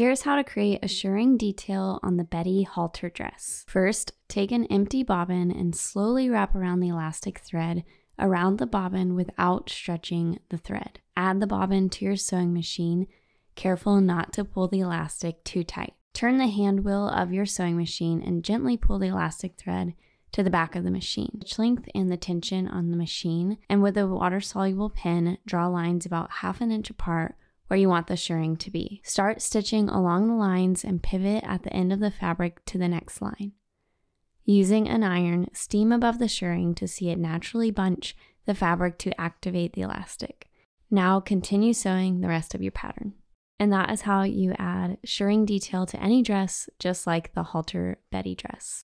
Here's how to create a shirring detail on the Betty halter dress. First, take an empty bobbin and slowly wrap around the elastic thread around the bobbin without stretching the thread. Add the bobbin to your sewing machine, careful not to pull the elastic too tight. Turn the hand wheel of your sewing machine and gently pull the elastic thread to the back of the machine. Length and the tension on the machine, and with a water soluble pen, draw lines about half an inch apart where you want the shirring to be. Start stitching along the lines and pivot at the end of the fabric to the next line. Using an iron, steam above the shirring to see it naturally bunch the fabric to activate the elastic. Now continue sewing the rest of your pattern. And that is how you add shirring detail to any dress, just like the halter Betty dress.